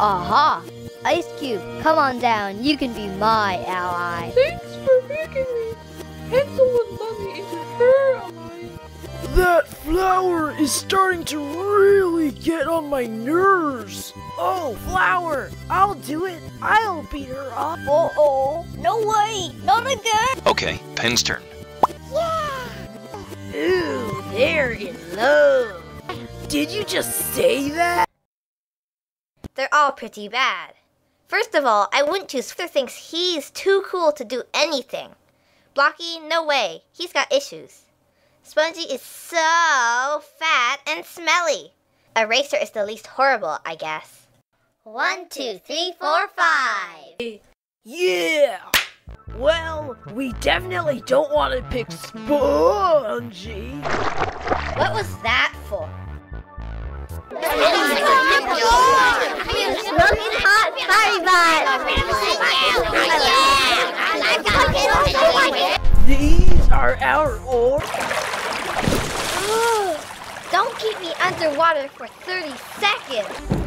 Aha! Ice Cube, come on down. You can be my ally. Thanks for making me hand someone's money into her eye. That flower is starting to really get on my nerves. Oh, flower! I'll do it. I'll beat her up. Uh oh. No way. Not again. Okay, Pen's turn. Yeah. Ooh, they're in love. Did you just say that? They're all pretty bad. First of all, I wouldn't choose Flitter thinks he's too cool to do anything. Blocky, no way. He's got issues. Spongy is so fat and smelly. Eraser is the least horrible, I guess. One, two, three, four, five. Yeah! Well, we definitely don't want to pick Spongy. What was that for? These are our oars. Don't keep me underwater for 30 seconds.